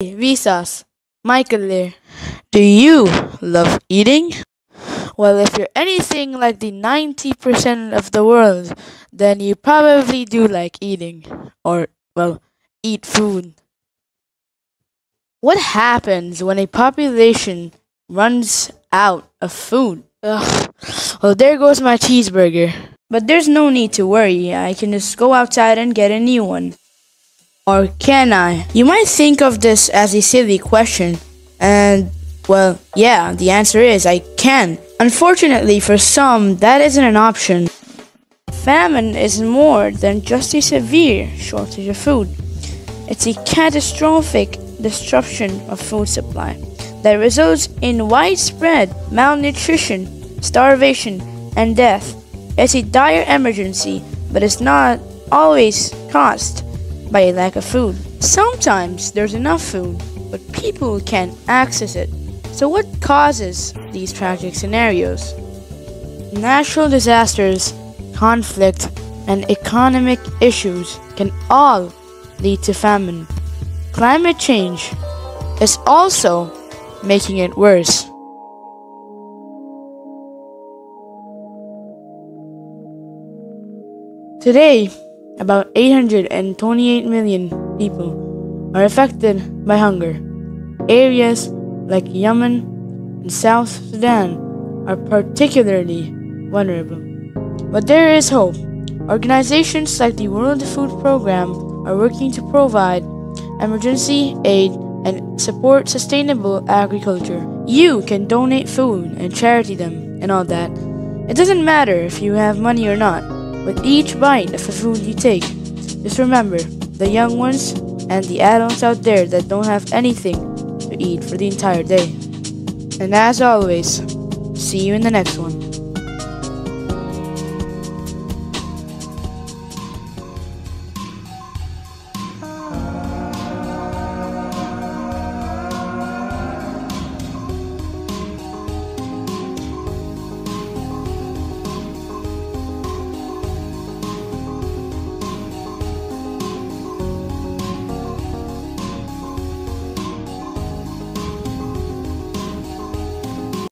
Vsauce, Michael here. Do you love eating? Well, if you're anything like the 90% of the world, then you probably do like eating. Or, well, eat food. What happens when a population runs out of food? Ugh. Well, there goes my cheeseburger. But there's no need to worry. I can just go outside and get a new one. Or can I? You might think of this as a silly question. And, well, yeah, the answer is I can. Unfortunately, for some, that isn't an option. Famine is more than just a severe shortage of food. It's a catastrophic disruption of food supply that results in widespread malnutrition, starvation, and death. It's a dire emergency, but it's not always caused by a lack of food. Sometimes there's enough food, but people can't access it. So, what causes these tragic scenarios? Natural disasters, conflict, and economic issues can all lead to famine. Climate change is also making it worse. Today, about 828 million people are affected by hunger. Areas like Yemen and South Sudan are particularly vulnerable. But there is hope. Organizations like the World Food Program are working to provide emergency aid and support sustainable agriculture. You can donate food and charity them and all that. It doesn't matter if you have money or not. With each bite of food you take, just remember the young ones and the adults out there that don't have anything to eat for the entire day. And as always, see you in the next one.